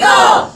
go